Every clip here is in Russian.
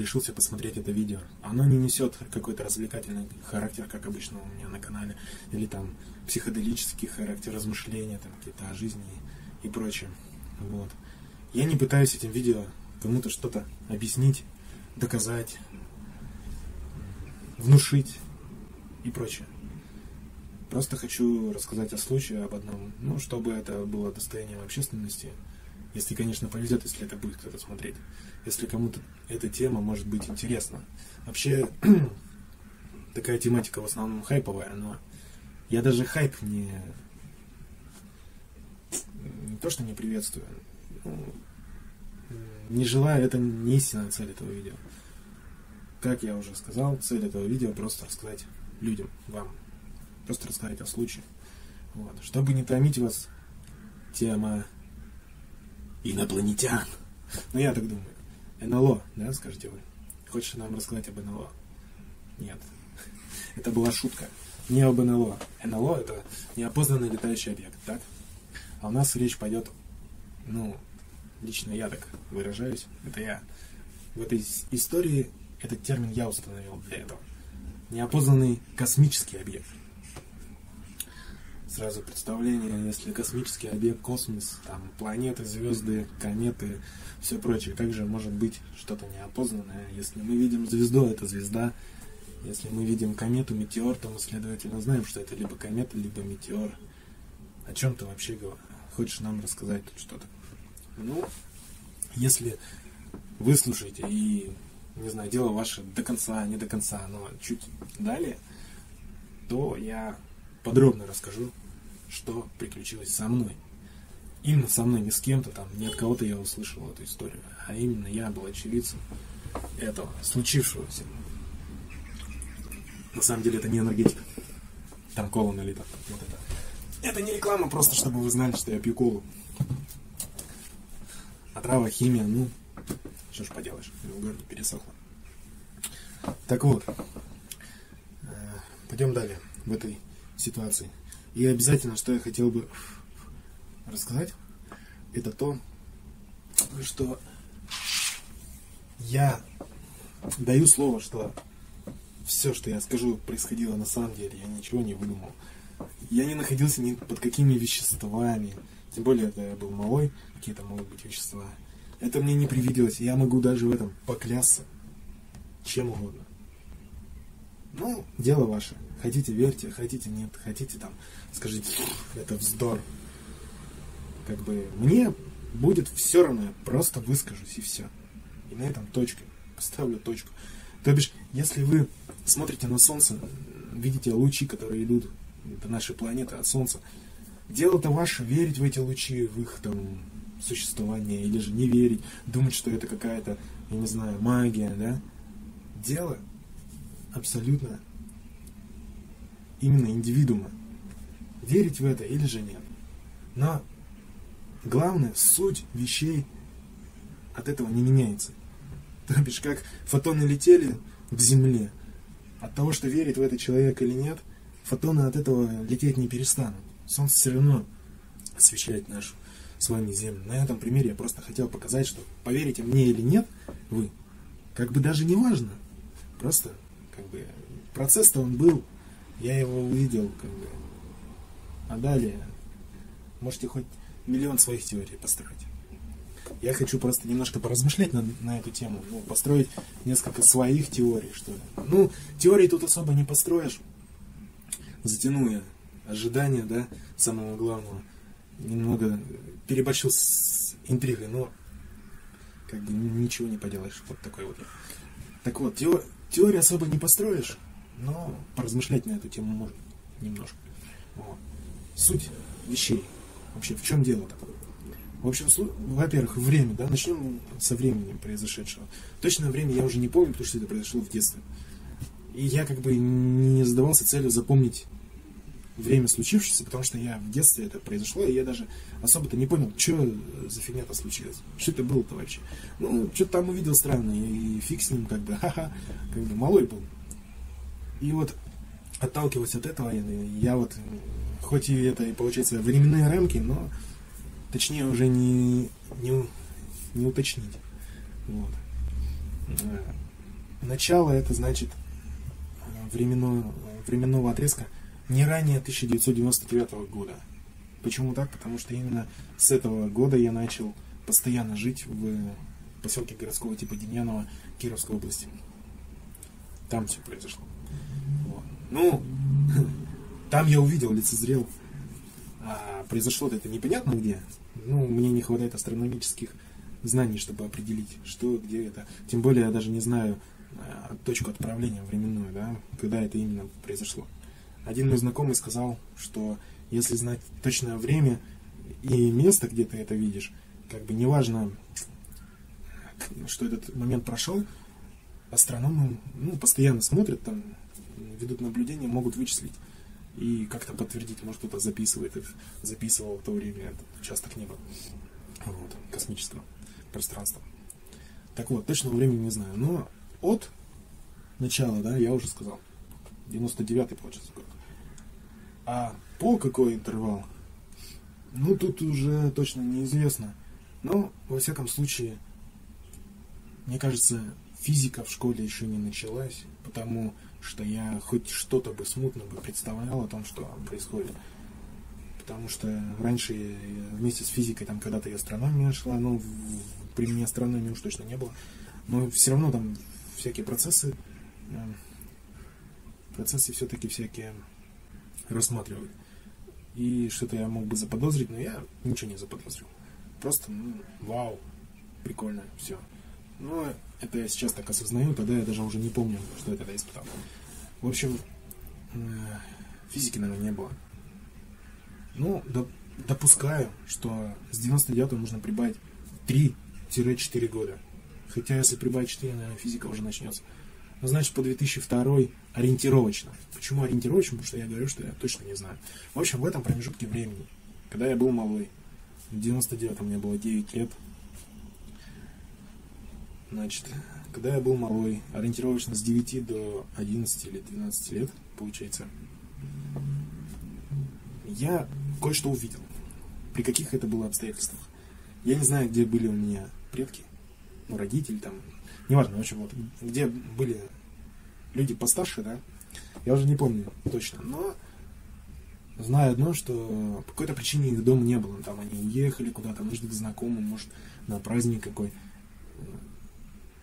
решился посмотреть это видео. Оно не несет какой-то развлекательный характер, как обычно у меня на канале, или там психоделический характер, размышления там какие-то о жизни и прочее. Вот. Я не пытаюсь этим видео кому-то что-то объяснить, доказать, внушить и прочее. Просто хочу рассказать о случае об одном, ну, чтобы это было достоянием общественности, если, конечно, повезет, если это будет кто-то смотреть. Если кому-то эта тема может быть интересна. Вообще, такая тематика в основном хайповая, но я даже хайп не... Не то, что не приветствую. Ну, не желаю, это не истинная цель этого видео. Как я уже сказал, цель этого видео просто рассказать людям, вам. Просто рассказать о случае. Вот. Чтобы не томить вас, тема инопланетян. Ну, я так думаю. НЛО, да, скажете вы? Хочешь нам рассказать об НЛО? Нет. Это была шутка. Не об НЛО. НЛО — это неопознанный летающий объект, так? А у нас речь пойдет, ну, лично я так выражаюсь, это я. В этой истории этот термин я установил для этого. Неопознанный космический объект. Сразу представление, если космический объект, космос, там планеты, звезды, кометы, все прочее, как же может быть что-то неопознанное? Если мы видим звезду, это звезда. Если мы видим комету, метеор, то мы, следовательно, знаем, что это либо комета, либо метеор. О чем ты вообще хочешь нам рассказать тут что-то? Ну, если выслушаете и, не знаю, дело ваше до конца, не до конца, но чуть далее, то я подробно расскажу, что приключилось со мной. Именно со мной, не с кем-то там, не от кого-то я услышал эту историю, а именно я был очевидцем этого, случившегося. На самом деле это не энергетика. Там кола налита. Вот это. Это не реклама, просто чтобы вы знали, что я пью колу. Отрава, химия, ну, что ж поделаешь, в городе пересохло. Так вот, э, пойдем далее в этой ситуации. И обязательно, что я хотел бы рассказать, это то, что я даю слово, что все, что я скажу, происходило на самом деле, я ничего не выдумал. Я не находился ни под какими веществами, тем более это я был малой, какие-то могут быть вещества. Это мне не привиделось, я могу даже в этом поклясться чем угодно. Ну, дело ваше. Хотите верьте, хотите нет, хотите там, скажите, это вздор. Как бы мне будет все равно, я просто выскажусь и все. И на этом точка. Поставлю точку. То бишь, если вы смотрите на Солнце, видите лучи, которые идут до нашей планеты от Солнца, дело-то ваше верить в эти лучи, в их там существование, или же не верить, думать, что это какая-то, я не знаю, магия, да? Дело абсолютно именно индивидуума. Верить в это или же нет. Но главное, суть вещей от этого не меняется. То бишь, как фотоны летели к Земле, от того, что верить в это человек или нет, фотоны от этого лететь не перестанут. Солнце все равно освещает нашу с вами Землю. На этом примере я просто хотел показать, что поверите мне или нет, вы, как бы даже не важно. Просто, как бы, процесс-то он был, я его увидел, как бы. А далее можете хоть миллион своих теорий построить. Я хочу просто немножко поразмышлять на, на эту тему, ну, построить несколько своих теорий, что ли. Ну, теории тут особо не построишь, затяну ожидания, да, самого главного. Немного переборщил с интригой, но как бы ничего не поделаешь. Вот такой вот. Так вот, теор, теории особо не построишь, но поразмышлять на эту тему можно немножко. Вот. Суть вещей. Вообще, в чем дело-то? В общем, во-первых, время, да, начнем со времени произошедшего. Точное время я уже не помню, потому что это произошло в детстве. И я как бы не задавался целью запомнить время случившееся, потому что я в детстве это произошло, и я даже особо-то не понял, что за фигня-то случилось. Что это было-то вообще? Ну, что-то там увидел странное, и фиг с ним, как бы, ха-ха, как бы малой был. И вот, отталкиваясь от этого, я вот, хоть и это, и получается, временные рамки, но точнее уже не, не, не уточнить. Вот. Э, начало это значит временного, временного отрезка не ранее 1999 года. Почему так? Потому что именно с этого года я начал постоянно жить в поселке городского типа Демьянова Кировской области. Там все произошло. Ну, там я увидел, лицезрел. А произошло это непонятно где. Ну, мне не хватает астрономических знаний, чтобы определить, что, где это. Тем более я даже не знаю а, точку отправления временную, да, когда это именно произошло. Один мой знакомый сказал, что если знать точное время и место, где ты это видишь, как бы неважно, что этот момент прошел, астрономы ну, постоянно смотрят, там, ведут наблюдения, могут вычислить и как-то подтвердить, может кто-то записывает записывал в то время участок неба, вот, космического пространства. Так вот, точного времени не знаю, но от начала, да, я уже сказал, 99-й получается год. А по какой интервал, ну тут уже точно неизвестно. Но, во всяком случае, мне кажется, физика в школе еще не началась, потому что я хоть что-то бы смутно бы представлял о том, что происходит. Потому что раньше вместе с физикой там когда-то и астрономия шла, но при мне астрономии уж точно не было. Но все равно там всякие процессы, э, процессы все-таки всякие рассматривают. И что-то я мог бы заподозрить, но я ничего не заподозрил. Просто, ну, вау, прикольно, все. Но это я сейчас так осознаю, тогда я даже уже не помню, что я тогда испытал. В общем, э, физики, наверное, не было. Ну, допускаю, что с 99 нужно прибавить 3-4 года. Хотя, если прибавить 4, наверное, физика уже начнется. Но значит, по 2002 ориентировочно. Почему ориентировочно? Потому что я говорю, что я точно не знаю. В общем, в этом промежутке времени, когда я был малой, в 99-м мне было 9 лет, Значит, когда я был малой, ориентировочно с 9 до 11 или 12 лет, получается, я кое-что увидел. При каких это было обстоятельствах. Я не знаю, где были у меня предки, ну, родители там, неважно, в общем, вот, где были люди постарше, да, я уже не помню точно, но знаю одно, что по какой-то причине их дома не было, там они уехали куда-то, может, к знакомым, может, на праздник какой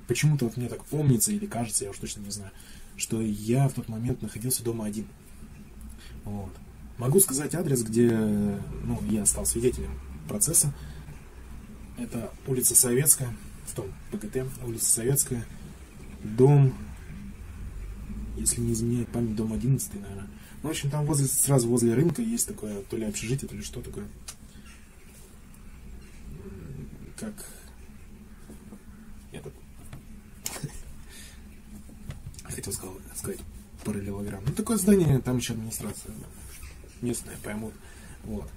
почему-то вот мне так помнится или кажется, я уж точно не знаю, что я в тот момент находился дома один. Вот. Могу сказать адрес, где ну, я стал свидетелем процесса. Это улица Советская, в том ПГТ, улица Советская, дом, если не изменяет память, дом 11, наверное. Ну, в общем, там возле, сразу возле рынка есть такое, то ли общежитие, то ли что такое. Как этот хотел сказать, параллелограмм. Ну, такое здание, там еще администрация местная поймут. Вот.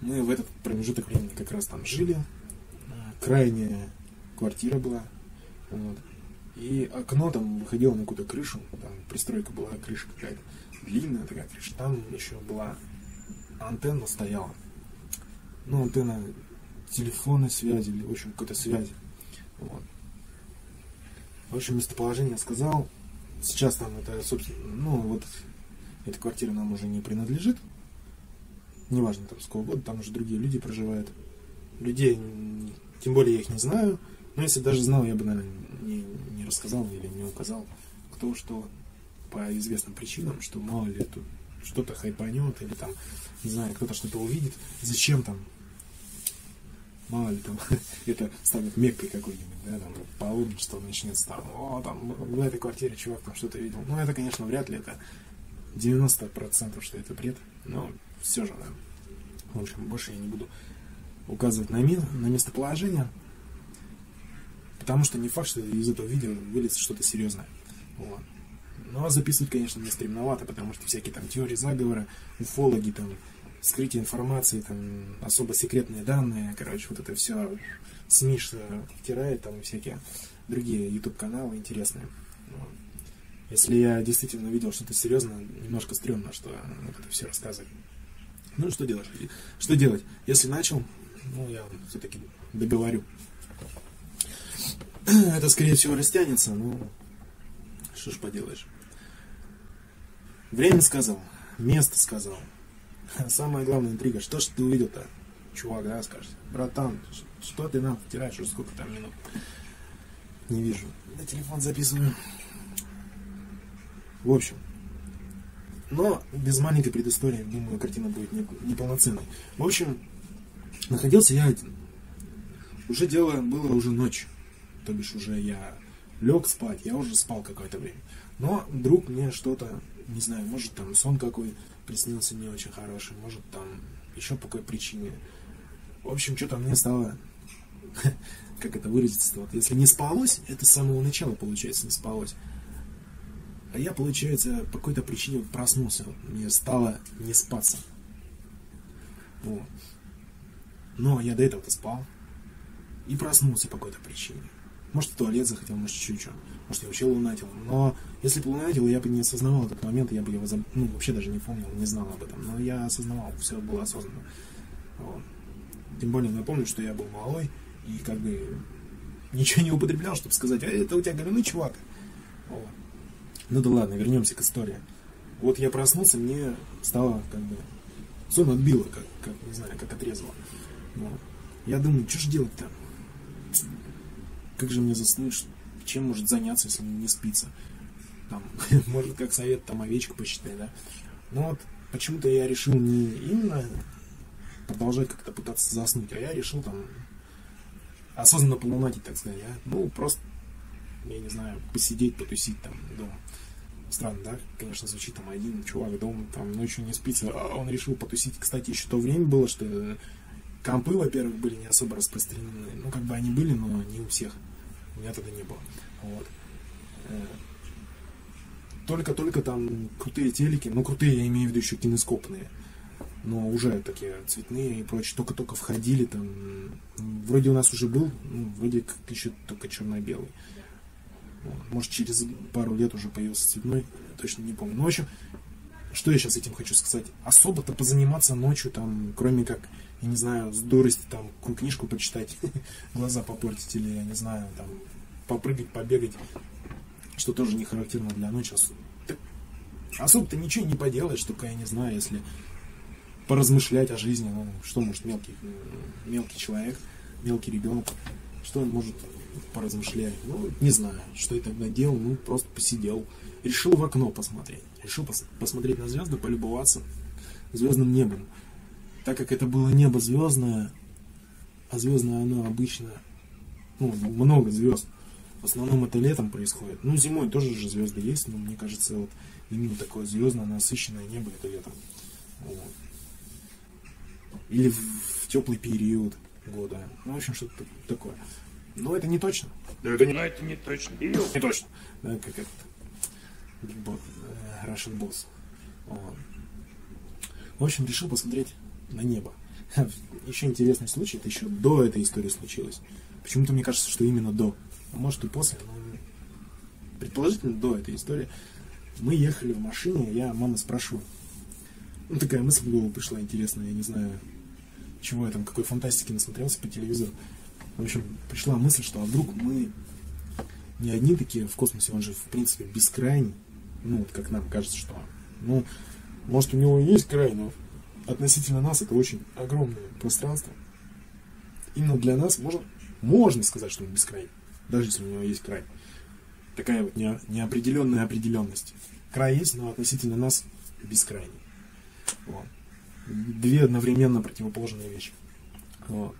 Мы в этот промежуток времени как раз там жили. А, крайняя квартира была. Вот. И окно там выходило на какую-то крышу. Там пристройка была, крыша какая-то длинная такая крыша. Там еще была антенна стояла. Ну, антенна телефонной связи или, в общем, какой-то связи. Вот. В общем, местоположение сказал. Сейчас там это, собственно, ну вот эта квартира нам уже не принадлежит. Неважно там с года, там уже другие люди проживают. Людей, тем более я их не знаю. Но если даже знал, я бы, наверное, не, не рассказал или не указал, кто что по известным причинам, что мало ли тут что-то хайпанет или там, не знаю, кто-то что-то увидит. Зачем там мало ли там это станет меккой какой-нибудь, да, там паломничество начнется там, о, там в этой квартире чувак там что-то видел. Ну, это, конечно, вряд ли, это 90% что это бред, но все же, да. В общем, больше я не буду указывать на, ми на местоположение, потому что не факт, что из этого видео вылезет что-то серьезное. Вот. А записывать, конечно, мне стремновато, потому что всякие там теории заговора, уфологи там, скрытие информации, там, особо секретные данные, короче, вот это все СМИ втирает, там, всякие другие YouTube-каналы интересные. Если я действительно видел что-то серьезное, немножко стрёмно, что вот это все рассказывать. Ну, что делать? Что делать? Если начал, ну, я все-таки договорю. это, скорее всего, растянется, но что ж поделаешь. Время сказал, место сказал. Самая главная интрига, что ж ты увидел-то, чувак, да, скажешь, братан, что ты нам втираешь, уже сколько там минут? Не вижу. На телефон записываю. В общем, но без маленькой предыстории, думаю, картина будет неполноценной. В общем, находился я один. Уже дело было уже ночь. То бишь уже я лег спать, я уже спал какое-то время. Но вдруг мне что-то, не знаю, может там сон какой приснился не очень хороший, может там еще по какой причине. В общем, что-то мне стало, как это выразиться, вот если не спалось, это с самого начала, получается, не спалось. А я, получается, по какой-то причине проснулся, мне стало не спаться. Вот. Но я до этого-то спал и проснулся по какой-то причине. Может, в туалет захотел, может, чуть-чуть. Может, я вообще лунатил. Но если бы лунатил, я бы не осознавал этот момент, я бы его заб... ну, вообще даже не помнил, не знал об этом. Но я осознавал, все было осознанно. Вот. Тем более напомню, что я был малой и как бы ничего не употреблял, чтобы сказать, а это у тебя говяный чувак. Вот. Ну да ладно, вернемся к истории. Вот я проснулся, мне стало как бы сон отбило, как, как не знаю, как отрезало. Вот. Я думаю, что же делать-то? Как же мне заснуть, чем может заняться, если не спится. Там, может, как совет, там, овечку посчитай, да. Но вот почему-то я решил не именно продолжать как-то пытаться заснуть, а я решил там осознанно полунатить, так сказать, а? ну, просто, я не знаю, посидеть, потусить там дома. Странно, да? Конечно, звучит там один чувак дома, там ночью не спится, а он решил потусить. Кстати, еще то время было, что компы, во-первых, были не особо распространены. Ну, как бы они были, но не у всех. Меня тогда не было. Вот. Э, только-только там крутые телеки, ну крутые я имею в виду еще кинескопные, но уже такие цветные и прочее, только-только входили там. Вроде у нас уже был, ну, вроде как еще только черно-белый. Может, через пару лет уже появился цветной, точно не помню. Ну, в общем, что я сейчас этим хочу сказать? Особо-то позаниматься ночью, там, кроме как, я не знаю, с дурости, там, книжку почитать, глаза попортить, или, я не знаю, там, попрыгать, побегать, что тоже не характерно для ночи. Особо-то ничего не поделаешь, только, я не знаю, если поразмышлять о жизни, ну, что может мелкий, мелкий человек, мелкий ребенок, что он может поразмышлять? Ну, не знаю, что я тогда делал, ну, просто посидел, решил в окно посмотреть, решил пос посмотреть на звезды, полюбоваться звездным небом. Так как это было небо звездное, а звездное оно обычно, ну, много звезд, в основном это летом происходит. Ну, зимой тоже же звезды есть, но мне кажется, вот именно такое звездное, насыщенное небо это летом. Вот. Или в, в теплый период года. Ну, в общем, что-то такое. Но это не точно. Да, это не, но это не точно. Не точно. Да, как это. Russian Boss. В общем, решил посмотреть на небо. Еще интересный случай, это еще до этой истории случилось. Почему-то мне кажется, что именно до а может и после, но предположительно до этой истории, мы ехали в машине, я мама спрашиваю, ну такая мысль в голову пришла интересная, я не знаю, чего я там, какой фантастики насмотрелся по телевизору. В общем, пришла мысль, что а вдруг мы не одни такие в космосе, он же в принципе бескрайний, ну вот как нам кажется, что, ну, может у него есть край, но относительно нас это очень огромное пространство. Именно для нас можно, можно сказать, что он бескрайний даже если у него есть край. Такая вот неопределенная определенность. Край есть, но относительно нас бескрайний. Вот. Две одновременно противоположные вещи. Вот.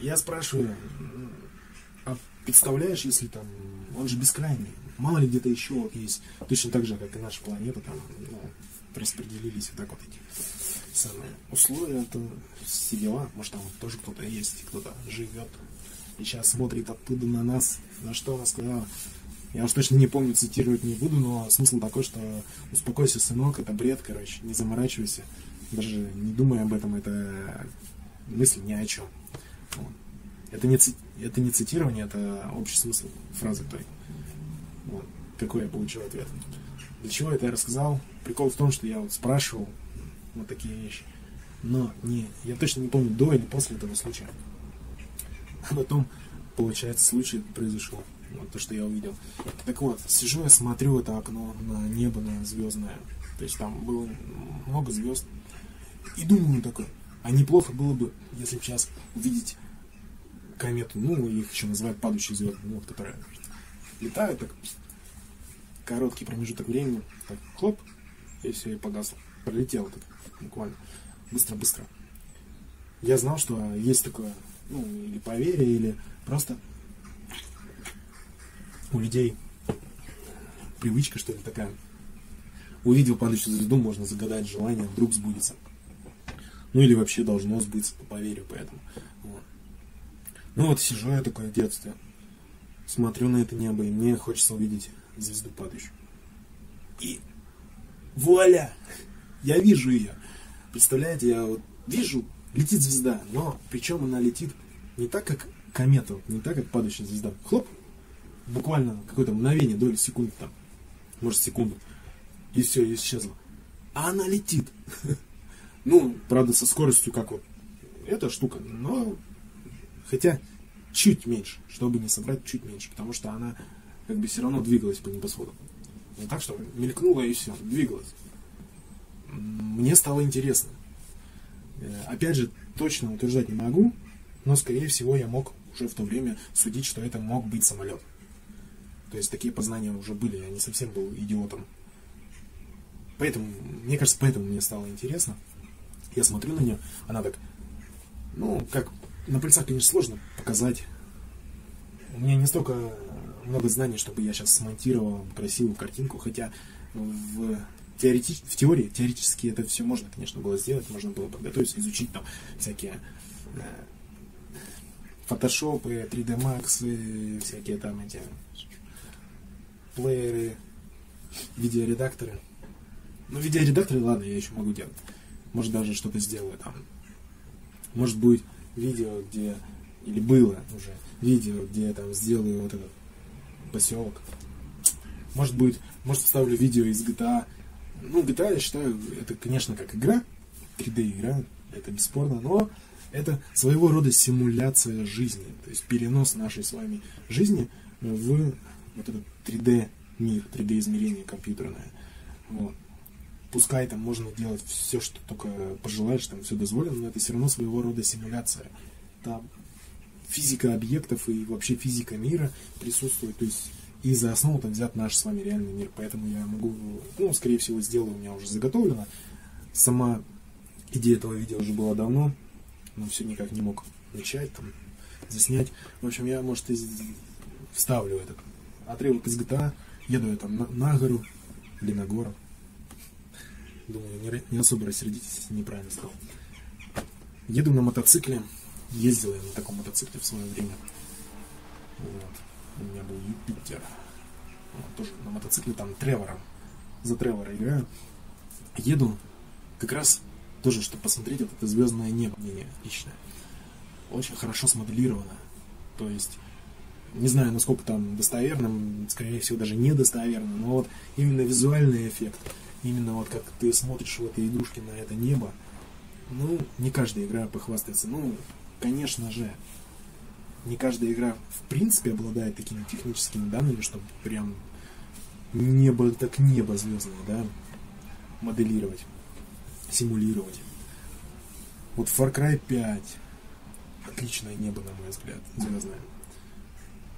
Я спрашиваю, а представляешь, если там, он же бескрайний, мало ли где-то еще есть, точно так же, как и наша планета, там, ну, распределились вот так вот эти самые условия, то все дела, может там тоже кто-то есть, кто-то живет, и сейчас смотрит оттуда на нас, на что она сказала. Я уж точно не помню, цитировать не буду, но смысл такой, что успокойся, сынок, это бред, короче, не заморачивайся, даже не думай об этом, это мысль ни о чем. Вот. Это, не, это не цитирование, это общий смысл фразы той. Вот. Какой я получил ответ. Для чего это я рассказал? Прикол в том, что я вот спрашивал вот такие вещи. Но не, я точно не помню, до или после этого случая. А потом получается, случай произошел. Вот то, что я увидел. Так вот, сижу я, смотрю это окно на небо, на звездное. То есть там было много звезд. И думаю такой, а неплохо было бы, если бы сейчас увидеть комету, ну, их еще называют падающие звезды, ну, вот, которые летают так, короткий промежуток времени, так, хлоп, и все, и погасло. Пролетело так, буквально, быстро-быстро. Я знал, что есть такое, ну, или поверье, или просто у людей привычка, что ли, такая. Увидел падающую звезду, можно загадать желание, вдруг сбудется. Ну или вообще должно сбыться, по поверью, поэтому. Вот. Ну вот сижу я такое в детстве, смотрю на это небо, и мне хочется увидеть звезду падающую. И вуаля! Я вижу ее. Представляете, я вот вижу, летит звезда, но причем она летит не так, как комета, не так, как падающая звезда. Хлоп, буквально какое-то мгновение, доли секунды там, может секунду, и все, и исчезла. А она летит. Ну, правда, со скоростью, как вот эта штука, но хотя чуть меньше, чтобы не собрать чуть меньше, потому что она как бы все равно двигалась по небосводу. Не так, что мелькнула и все, двигалась. Мне стало интересно. Э, опять же, точно утверждать не могу, но, скорее всего, я мог уже в то время судить, что это мог быть самолет. То есть такие познания уже были, я не совсем был идиотом. Поэтому, мне кажется, поэтому мне стало интересно. Я смотрю на нее, она так, ну, как на пальцах, конечно, сложно показать. У меня не столько много знаний, чтобы я сейчас смонтировал красивую картинку, хотя в, теоретич, в теории, теоретически это все можно, конечно, было сделать, можно было подготовиться, изучить там всякие э, фотошопы, 3D Max, всякие там эти плееры, видеоредакторы. Ну, видеоредакторы, ладно, я еще могу делать. Может, даже что-то сделаю там. Может, будет видео, где... Или было уже видео, где я там сделаю вот этот поселок. Может, будет... Может, вставлю видео из GTA. Ну, GTA, я считаю, это, конечно, как игра. 3D-игра, это бесспорно, но это своего рода симуляция жизни. То есть перенос нашей с вами жизни в вот этот 3D мир, 3D измерение компьютерное. Вот. Пускай там можно делать все, что только пожелаешь, там все дозволено, но это все равно своего рода симуляция. Там физика объектов и вообще физика мира присутствует. То есть и за основу там взят наш с вами реальный мир. Поэтому я могу, ну, скорее всего, сделаю, у меня уже заготовлено. Сама идея этого видео уже была давно, но все никак не мог начать, там, заснять. В общем, я, может, и вставлю этот отрывок из GTA, еду я там на, на гору или на гору. Думаю, не, не особо рассердитесь, если неправильно сказал. Еду на мотоцикле, ездил я на таком мотоцикле в свое время. Вот. У меня был Юпитер. Вот, тоже на мотоцикле там Тревором. За Тревора играю. Еду как раз тоже, чтобы посмотреть вот это звездное небо, мнение личное. Очень хорошо смоделировано. То есть не знаю, насколько там достоверным, скорее всего, даже недостоверным, но вот именно визуальный эффект, именно вот как ты смотришь в этой игрушке на это небо, ну, не каждая игра похвастается. Ну, конечно же, не каждая игра в принципе обладает такими техническими данными, чтобы прям небо так небо звездное, да, моделировать, симулировать. Вот Far Cry 5 отличное небо, на мой взгляд, звездное.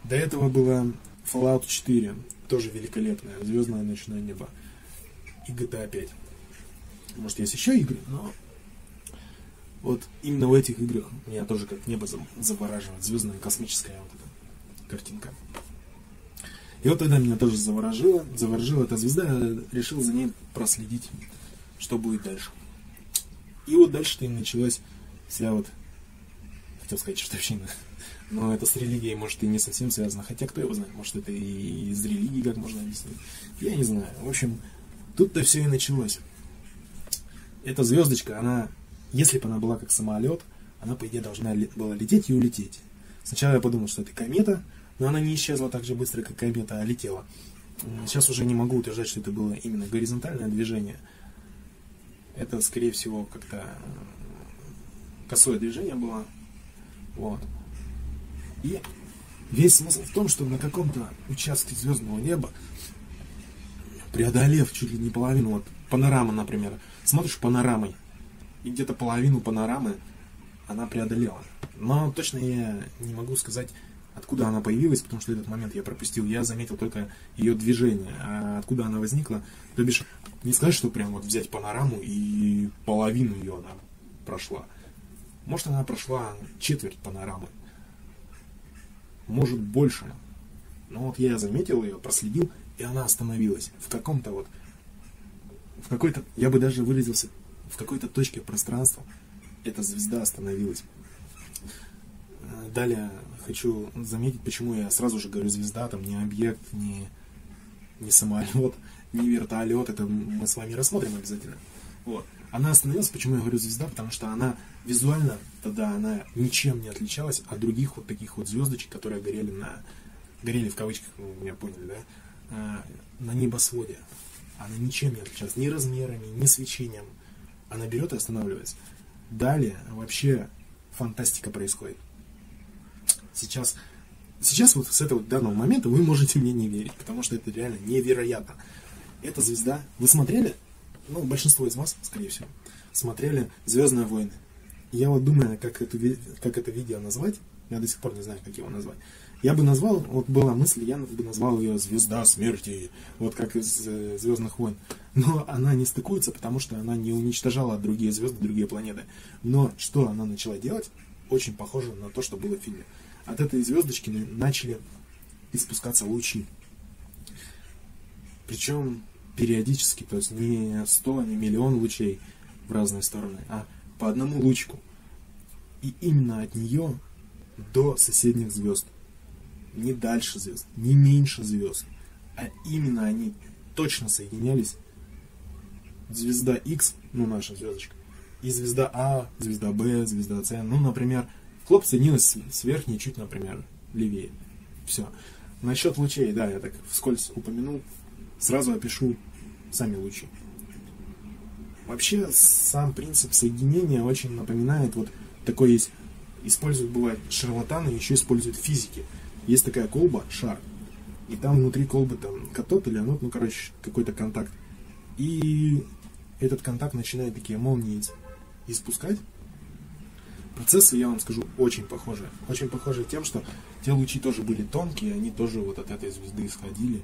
До этого было Fallout 4, тоже великолепное, звездное ночное небо. И GTA 5. Может, есть еще игры, но вот именно в этих играх меня тоже как небо завораживает, звездная космическая вот эта картинка. И вот тогда меня тоже заворожило, заворожила эта звезда, я решил за ней проследить, что будет дальше. И вот дальше-то и началась вся вот, хотел сказать, чертовщина. Но это с религией, может, и не совсем связано. Хотя, кто его знает, может, это и из религии как можно объяснить. Я не знаю. В общем, тут-то все и началось. Эта звездочка, она, если бы она была как самолет, она, по идее, должна была лететь и улететь. Сначала я подумал, что это комета, но она не исчезла так же быстро, как комета, а летела. Сейчас уже не могу утверждать, что это было именно горизонтальное движение. Это, скорее всего, как-то косое движение было. Вот. И Весь смысл в том, что на каком-то участке звездного неба, преодолев чуть ли не половину, вот панорама, например, смотришь панорамой, и где-то половину панорамы она преодолела. Но точно я не могу сказать, откуда она появилась, потому что этот момент я пропустил. Я заметил только ее движение. А откуда она возникла, то бишь, не сказать, что прям вот взять панораму и половину ее она прошла. Может, она прошла четверть панорамы. Может, больше. Но вот я заметил ее, проследил, и она остановилась в каком-то вот, в какой-то, я бы даже выразился, в какой-то точке пространства эта звезда остановилась. Далее хочу заметить, почему я сразу же говорю звезда, там не объект, не, не самолет, не вертолет, это мы с вами рассмотрим обязательно. Вот. Она остановилась, почему я говорю звезда, потому что она визуально тогда она ничем не отличалась от других вот таких вот звездочек, которые горели на, горели в кавычках, вы меня поняли, да, на небосводе. Она ничем не отличалась, ни размерами, ни свечением. Она берет и останавливается. Далее вообще фантастика происходит. Сейчас, сейчас вот с этого данного момента вы можете мне не верить, потому что это реально невероятно. Эта звезда, вы смотрели, ну, большинство из вас, скорее всего, смотрели «Звездные войны». Я вот думаю, как, эту, как это видео назвать, я до сих пор не знаю, как его назвать. Я бы назвал, вот была мысль, я бы назвал ее «Звезда смерти», вот как из э, «Звездных войн». Но она не стыкуется, потому что она не уничтожала другие звезды, другие планеты. Но что она начала делать, очень похоже на то, что было в фильме. От этой звездочки начали испускаться лучи. Причем периодически, то есть не 100, не миллион лучей в разные стороны, а по одному лучку. И именно от нее до соседних звезд не дальше звезд, не меньше звезд, а именно они точно соединялись. Звезда X, ну наша звездочка, и звезда А, звезда Б, звезда С. Ну, например, хлоп соединилась с верхней чуть, например, левее. Все. Насчет лучей, да, я так вскользь упомянул. Сразу опишу сами лучи. Вообще, сам принцип соединения очень напоминает, вот такой есть, используют, бывает, шарлатаны, еще используют физики. Есть такая колба, шар, и там внутри колбы там катод или анод, ну, короче, какой-то контакт. И этот контакт начинает такие молнии испускать. Процессы, я вам скажу, очень похожи. Очень похожи тем, что те лучи тоже были тонкие, они тоже вот от этой звезды исходили.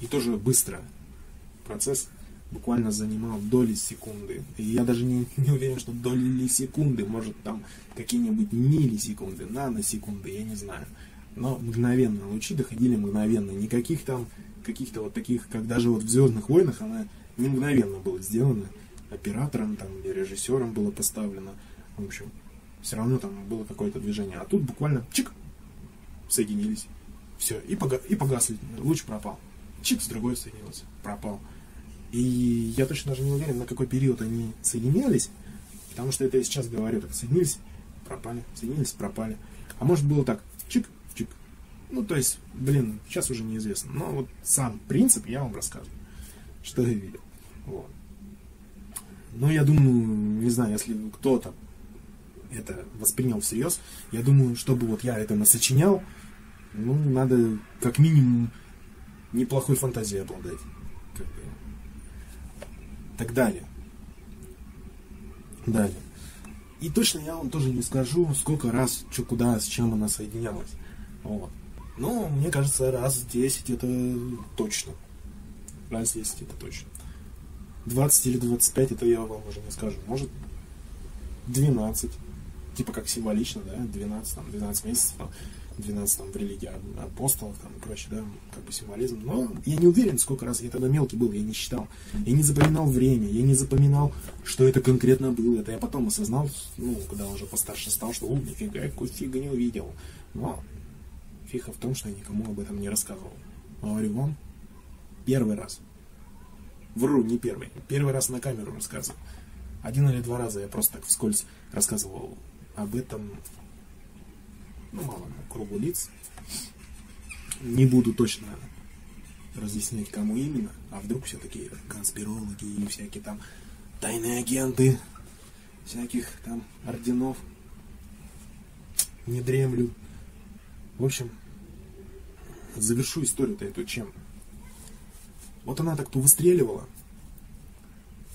И тоже быстро. Процесс буквально занимал доли секунды. И я даже не, не уверен, что доли секунды, может там какие-нибудь миллисекунды, наносекунды, я не знаю но мгновенно. Лучи доходили мгновенно. Никаких там каких-то вот таких, как даже вот в Звездных войнах, она не мгновенно была сделана. Оператором там или режиссером было поставлено. В общем, все равно там было какое-то движение. А тут буквально чик, соединились. Все, и, пога и погасли. Луч пропал. Чик с другой соединился. Пропал. И я точно даже не уверен, на какой период они соединялись. Потому что это я сейчас говорю, так соединились, пропали, соединились, пропали. А может было так, ну, то есть, блин, сейчас уже неизвестно. Но вот сам принцип я вам рассказываю, что я видел. Вот. Но я думаю, не знаю, если кто-то это воспринял всерьез, я думаю, чтобы вот я это насочинял, ну, надо как минимум неплохой фантазией обладать. Как бы. Так далее. Далее. И точно я вам тоже не скажу, сколько раз, что куда, с чем она соединялась. Вот. Ну, мне кажется, раз 10 это точно. Раз 10 это точно. 20 или 25 это я вам уже не скажу. Может 12. Типа как символично, да, 12, там, 12 месяцев, 12 там в религии апостолов там, и прочее, да, как бы символизм. Но я не уверен, сколько раз я тогда мелкий был, я не считал. Я не запоминал время, я не запоминал, что это конкретно было. Это я потом осознал, ну, когда уже постарше стал, что, о, нифига, какую фигню увидел. Но Фиха в том, что я никому об этом не рассказывал. Говорю вам, первый раз. Вру, не первый. Первый раз на камеру рассказывал. Один или два раза я просто так вскользь рассказывал об этом, ну, малому кругу лиц. Не буду точно разъяснять, кому именно, а вдруг все-таки конспирологи и всякие там тайные агенты всяких там орденов не дремлют. В общем, завершу историю-то эту чем? Вот она так-то выстреливала,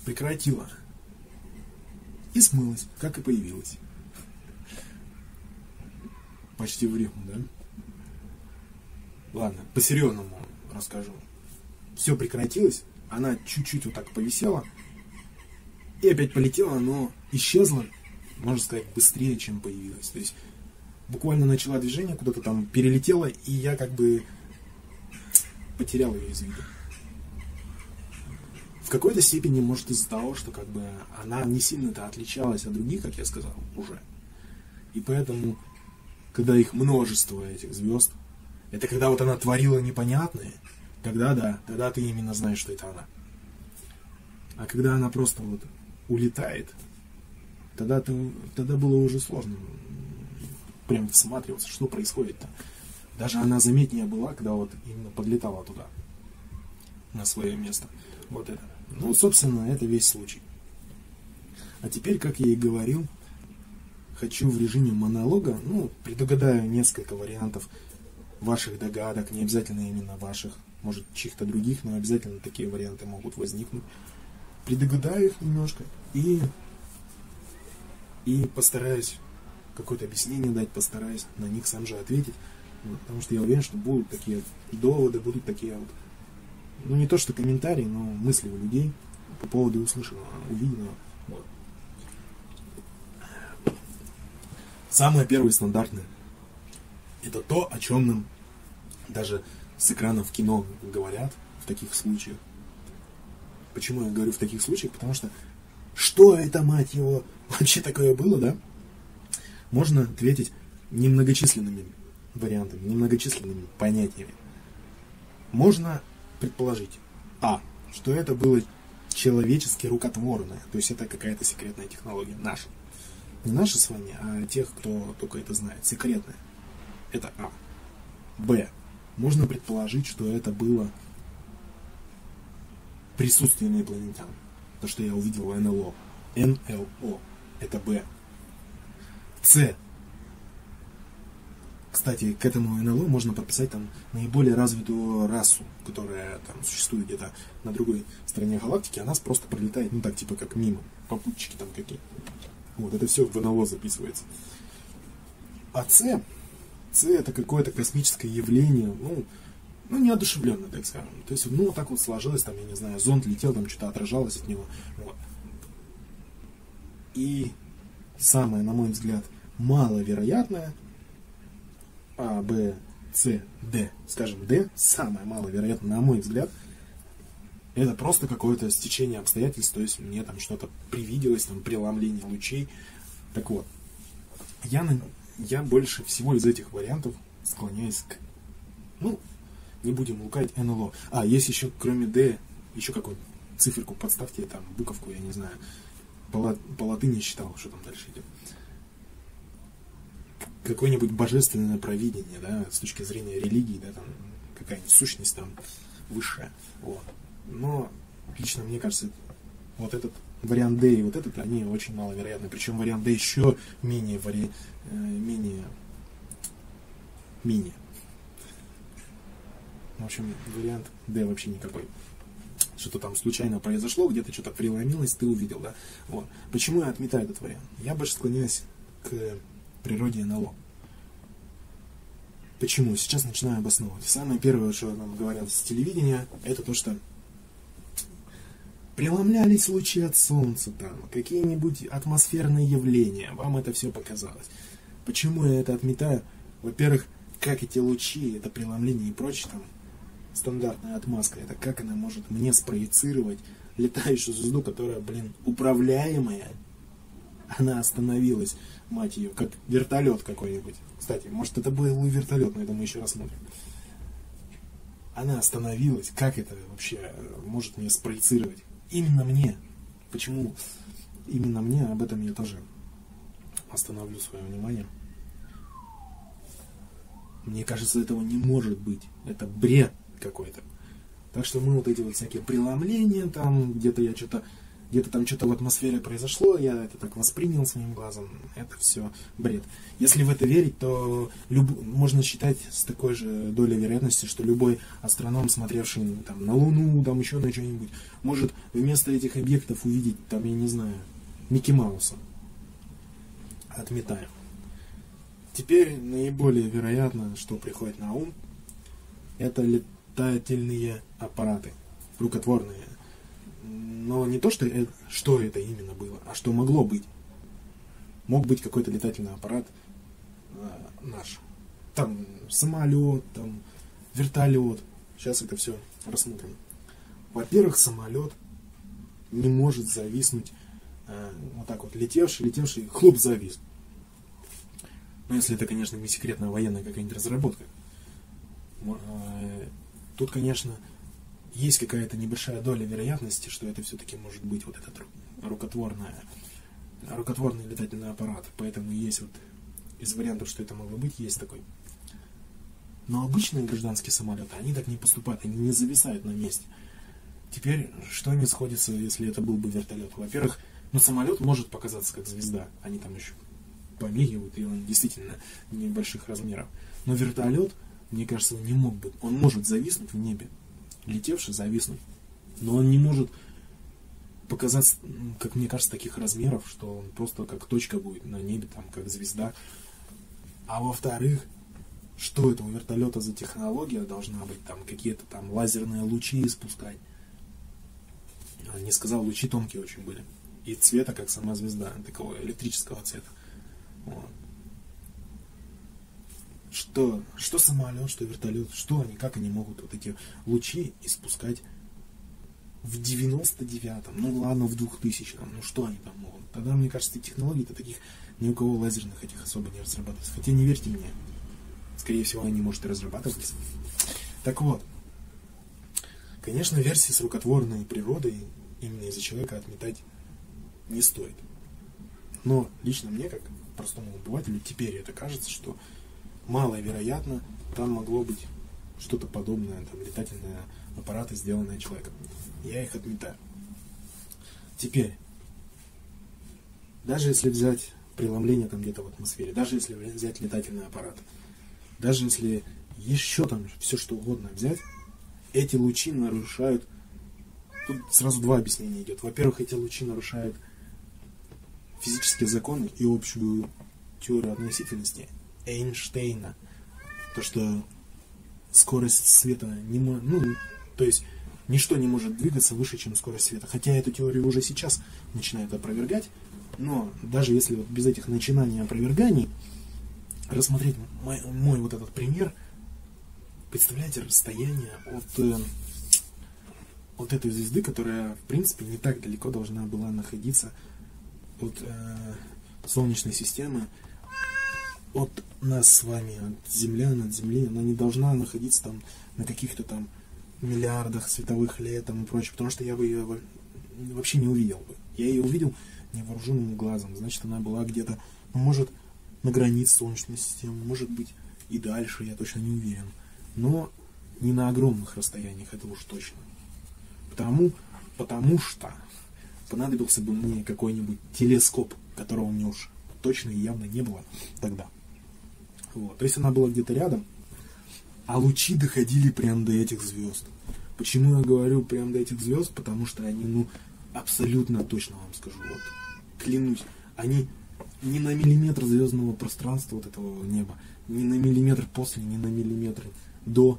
прекратила и смылась, как и появилась. Почти в рифму, да? Ладно, по-серьезному расскажу. Все прекратилось, она чуть-чуть вот так повисела, и опять полетела, но исчезла, можно сказать, быстрее, чем появилась. То есть буквально начала движение, куда-то там перелетела, и я как бы потерял ее из виду. В какой-то степени, может, из-за того, что как бы она не сильно-то отличалась от других, как я сказал, уже. И поэтому, когда их множество, этих звезд, это когда вот она творила непонятное, тогда да, тогда ты именно знаешь, что это она. А когда она просто вот улетает, тогда, ты, тогда было уже сложно прям всматриваться, что происходит-то. Даже она заметнее была, когда вот именно подлетала туда, на свое место. Вот это. Ну, собственно, это весь случай. А теперь, как я и говорил, хочу в режиме монолога, ну, предугадаю несколько вариантов ваших догадок, не обязательно именно ваших, может, чьих-то других, но обязательно такие варианты могут возникнуть. Предугадаю их немножко и, и постараюсь какое-то объяснение дать, постараюсь на них сам же ответить, потому что я уверен, что будут такие доводы, будут такие вот, ну не то что комментарии, но мысли у людей по поводу услышанного, увиденного. Вот. Самое первое стандартное это то, о чем нам даже с экранов кино говорят в таких случаях. Почему я говорю в таких случаях? Потому что что это, мать его, вообще такое было, да? Можно ответить немногочисленными вариантами, немногочисленными понятиями. Можно предположить, а, что это было человечески рукотворное, то есть это какая-то секретная технология наша. Не наша с вами, а тех, кто только это знает, секретная. Это А. Б. Можно предположить, что это было присутствие инопланетян. То, что я увидел НЛО. НЛО. Это Б. С. Кстати, к этому НЛО можно подписать там наиболее развитую расу, которая там существует где-то на другой стороне галактики, а нас просто пролетает, ну так, типа как мимо, попутчики там какие. Вот, это все в НЛО записывается. А С С это какое-то космическое явление, ну, ну, неодушевленно, так скажем. То есть, ну, вот так вот сложилось, там, я не знаю, зонд летел, там что-то отражалось от него. Вот. И самое, на мой взгляд, маловероятное, А, Б, С, Д, скажем, Д, самое маловероятное, на мой взгляд, это просто какое-то стечение обстоятельств, то есть мне там что-то привиделось, там, преломление лучей. Так вот, я, на, я больше всего из этих вариантов склоняюсь к, ну, не будем лукать, НЛО. А, есть еще, кроме Д, еще какую-то циферку подставьте, там, буковку, я не знаю, по, по латыни считал, что там дальше идет. Какое-нибудь божественное провидение, да, с точки зрения религии, да, там, какая-нибудь сущность там высшая. Вот. Но лично мне кажется, вот этот вариант D и вот этот, они очень маловероятны. Причем вариант D еще менее, вари... Э, менее, менее в общем, вариант D вообще никакой. Что-то там случайно произошло, где-то что-то преломилось, ты увидел, да? Вот. Почему я отметаю этот вариант? Я больше склоняюсь к природе НЛО. Почему? Сейчас начинаю обосновывать. Самое первое, что нам говорят с телевидения, это то, что преломлялись лучи от Солнца, там, какие-нибудь атмосферные явления, вам это все показалось. Почему я это отметаю? Во-первых, как эти лучи, это преломление и прочее, там, стандартная отмазка. Это как она может мне спроецировать летающую звезду, которая, блин, управляемая. Она остановилась, мать ее, как вертолет какой-нибудь. Кстати, может это был и вертолет, но это мы еще рассмотрим. Она остановилась. Как это вообще может мне спроецировать? Именно мне. Почему именно мне? Об этом я тоже остановлю свое внимание. Мне кажется, этого не может быть. Это бред какой-то. Так что мы вот эти вот всякие преломления, там где-то я что-то где-то там что-то в атмосфере произошло, я это так воспринял своим глазом, это все бред. Если в это верить, то люб... можно считать с такой же долей вероятности, что любой астроном, смотревший ну, там, на Луну, там еще на что-нибудь, может вместо этих объектов увидеть, там, я не знаю, Микки Мауса. Отметаем. Теперь наиболее вероятно, что приходит на ум, это летательные аппараты, рукотворные но не то, что, это, что это именно было, а что могло быть. Мог быть какой-то летательный аппарат э, наш. Там самолет, там вертолет. Сейчас это все рассмотрим. Во-первых, самолет не может зависнуть э, вот так вот летевший, летевший, хлоп завис. Ну, если это, конечно, не секретная военная какая-нибудь разработка. Э, тут, конечно, есть какая-то небольшая доля вероятности, что это все-таки может быть вот этот рукотворная, рукотворный летательный аппарат. Поэтому есть вот из вариантов, что это могло быть, есть такой. Но обычные гражданские самолеты, они так не поступают, они не зависают на месте. Теперь, что не сходится, если это был бы вертолет? Во-первых, ну, самолет может показаться как звезда. Они там еще помигивают, и он действительно небольших размеров. Но вертолет, мне кажется, не мог бы. Он может зависнуть в небе летевший зависнуть. Но он не может показаться, как мне кажется, таких размеров, что он просто как точка будет на небе, там, как звезда. А во-вторых, что это у вертолета за технология должна быть, там какие-то там лазерные лучи испускать. Не сказал, лучи тонкие очень были. И цвета, как сама звезда, такого электрического цвета. Вот что, что самолет, что вертолет, что они, как они могут вот эти лучи испускать в 99-м, ну ладно, в 2000-м, ну что они там могут? Тогда, мне кажется, технологий-то таких ни у кого лазерных этих особо не разрабатывается. Хотя не верьте мне, скорее всего, они, может, и разрабатывались. Так вот, конечно, версии с рукотворной природой именно из-за человека отметать не стоит. Но лично мне, как простому обывателю, теперь это кажется, что маловероятно, там могло быть что-то подобное, там летательные аппараты, сделанные человеком. Я их отметаю. Теперь, даже если взять преломление там где-то в атмосфере, даже если взять летательный аппарат, даже если еще там все что угодно взять, эти лучи нарушают, тут сразу два объяснения идет. Во-первых, эти лучи нарушают физические законы и общую теорию относительности. Эйнштейна. То, что скорость света не может, ну, то есть ничто не может двигаться выше, чем скорость света. Хотя эту теорию уже сейчас начинают опровергать, но даже если вот без этих начинаний опроверганий рассмотреть мой, мой вот этот пример, представляете расстояние от, э, от этой звезды, которая, в принципе, не так далеко должна была находиться от э, Солнечной системы, от нас с вами, от Земля, над Земли, она не должна находиться там на каких-то там миллиардах световых лет там и прочее, потому что я бы ее вообще не увидел бы. Я ее увидел невооруженным глазом, значит, она была где-то, ну, может, на границе Солнечной системы, может быть, и дальше, я точно не уверен. Но не на огромных расстояниях, это уж точно. Потому, потому что понадобился бы мне какой-нибудь телескоп, которого мне уж точно и явно не было тогда. Вот. То есть она была где-то рядом, а лучи доходили прямо до этих звезд. Почему я говорю прямо до этих звезд? Потому что они, ну, абсолютно точно вам скажу, вот, клянусь, они ни на миллиметр звездного пространства вот этого неба, ни на миллиметр после, ни на миллиметр до,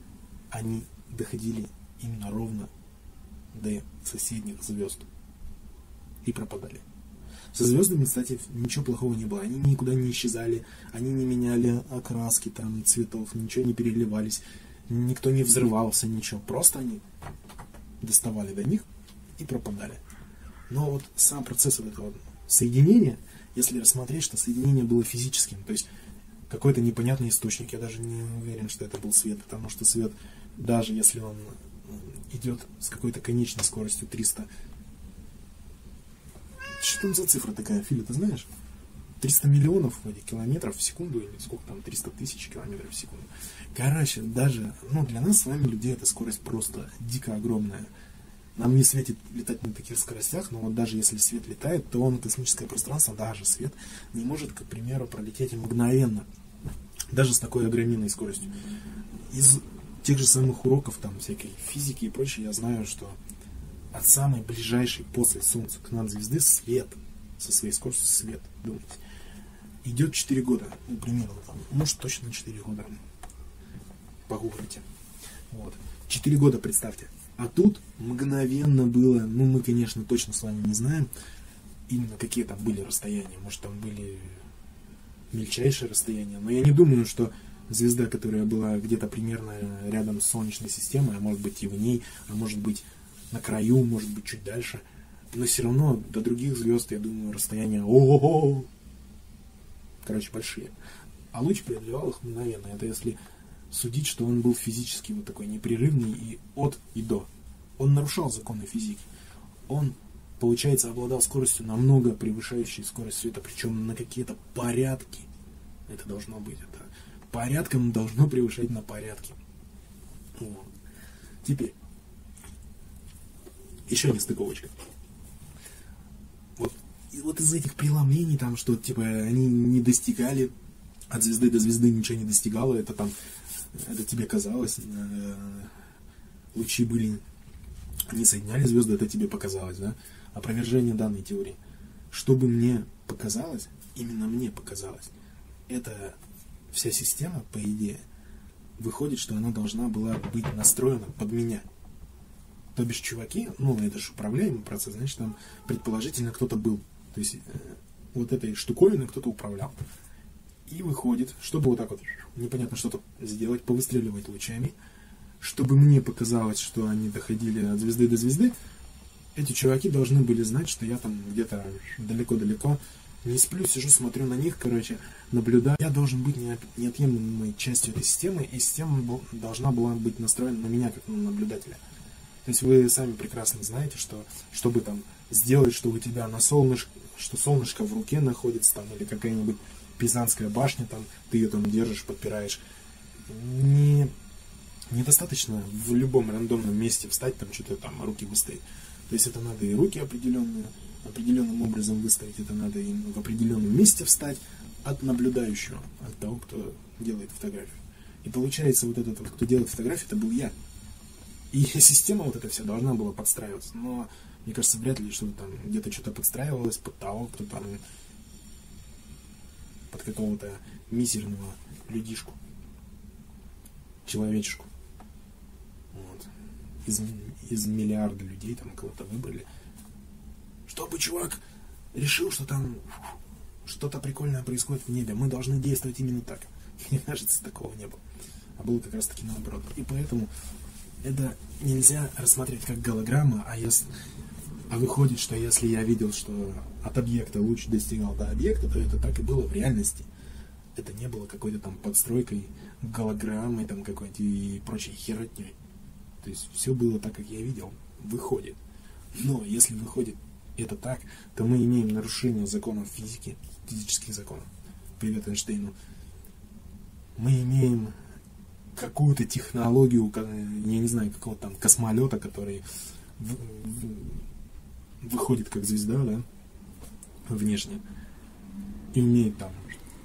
они доходили именно ровно до соседних звезд и пропадали. Со звездами, кстати, ничего плохого не было. Они никуда не исчезали, они не меняли окраски там, цветов, ничего не переливались, никто не взрывался, ничего. Просто они доставали до них и пропадали. Но вот сам процесс вот этого соединения, если рассмотреть, что соединение было физическим, то есть какой-то непонятный источник, я даже не уверен, что это был свет, потому что свет, даже если он идет с какой-то конечной скоростью 300 что там за цифра такая, Филя, ты знаешь? 300 миллионов вроде километров в секунду, или сколько там, 300 тысяч километров в секунду. Короче, даже, ну, для нас с вами, людей, эта скорость просто дико огромная. Нам не светит летать на таких скоростях, но вот даже если свет летает, то он космическое пространство, даже свет, не может, к примеру, пролететь мгновенно. Даже с такой огромной скоростью. Из тех же самых уроков там всякой физики и прочее я знаю, что от самой ближайшей после Солнца к нам звезды свет, со своей скоростью свет, думайте, идет 4 года, ну, примерно, может, точно 4 года. Погуглите. Вот. 4 года, представьте. А тут мгновенно было, ну, мы, конечно, точно с вами не знаем, именно какие там были расстояния. Может, там были мельчайшие расстояния. Но я не думаю, что звезда, которая была где-то примерно рядом с Солнечной системой, а может быть и в ней, а может быть на краю, может быть чуть дальше. Но все равно до других звезд, я думаю, расстояние о Короче, большие. А луч преодолевал их мгновенно. Это если судить, что он был физически вот такой непрерывный и от и до. Он нарушал законы физики. Он, получается, обладал скоростью намного превышающей скорость света, причем на какие-то порядки. Это должно быть. Это порядком должно превышать на порядки. Вот. Теперь, еще не стыковочка. Вот, и вот из этих преломлений, там, что, типа, они не достигали, от звезды до звезды ничего не достигало, это там, это тебе казалось, э, лучи были, не соединяли звезды, это тебе показалось, да? Опровержение данной теории. Чтобы мне показалось, именно мне показалось, это вся система, по идее, выходит, что она должна была быть настроена под меня. То бишь, чуваки, ну, это же управляемый процесс, значит, там предположительно кто-то был. То есть, э, вот этой штуковиной кто-то управлял. И выходит, чтобы вот так вот непонятно что-то сделать, повыстреливать лучами, чтобы мне показалось, что они доходили от звезды до звезды, эти чуваки должны были знать, что я там где-то далеко-далеко не сплю, сижу, смотрю на них, короче, наблюдаю. Я должен быть неотъемлемой частью этой системы, и система должна была быть настроена на меня, как на наблюдателя. То есть вы сами прекрасно знаете, что чтобы там сделать, что у тебя на солнышко, что солнышко в руке находится там, или какая-нибудь Пизанская башня, там, ты ее там держишь, подпираешь, не, недостаточно в любом рандомном месте встать, там что-то там руки выставить. То есть это надо и руки определенные, определенным образом выставить, это надо и в определенном месте встать от наблюдающего, от того, кто делает фотографию. И получается, вот этот кто делает фотографию, это был я. И система вот эта вся должна была подстраиваться. Но мне кажется, вряд ли что-то там где-то что-то подстраивалось под того, кто там под какого-то мизерного людишку, человечешку. Вот. Из, из миллиарда людей там кого-то выбрали. Чтобы чувак решил, что там что-то прикольное происходит в небе, мы должны действовать именно так. Мне кажется, такого не было. А было как раз таки наоборот. И поэтому это нельзя рассматривать как голограмма, а если а выходит, что если я видел, что от объекта луч достигал до объекта, то это так и было в реальности. Это не было какой-то там подстройкой, голограммой там какой-то и прочей херотней. То есть все было так, как я видел. Выходит. Но если выходит это так, то мы имеем нарушение законов физики, физических законов. Привет Эйнштейну. Мы имеем какую-то технологию, я не знаю, какого-то там космолета, который в, в, выходит как звезда, да, внешне, и умеет там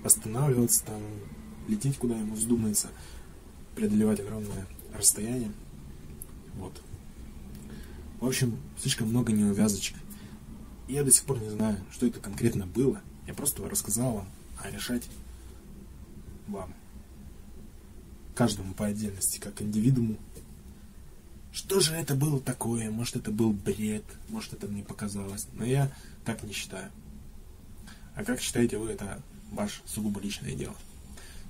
останавливаться, там, лететь куда ему вздумается, преодолевать огромное расстояние. Вот. В общем, слишком много неувязочек. Я до сих пор не знаю, что это конкретно было. Я просто рассказал вам, а решать вам каждому по отдельности, как индивидууму. Что же это было такое? Может, это был бред, может, это мне показалось. Но я так не считаю. А как считаете вы, это ваше сугубо личное дело.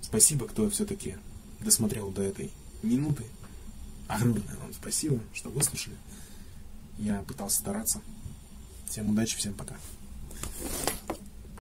Спасибо, кто все-таки досмотрел до этой минуты. Огромное вам спасибо, что выслушали. Я пытался стараться. Всем удачи, всем пока.